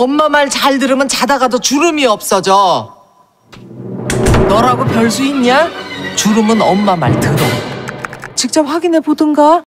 엄마 말 잘 들으면 자다가도 주름이 없어져. 너라고 별수 있냐? 주름은 엄마 말 들어. 직접 확인해 보든가.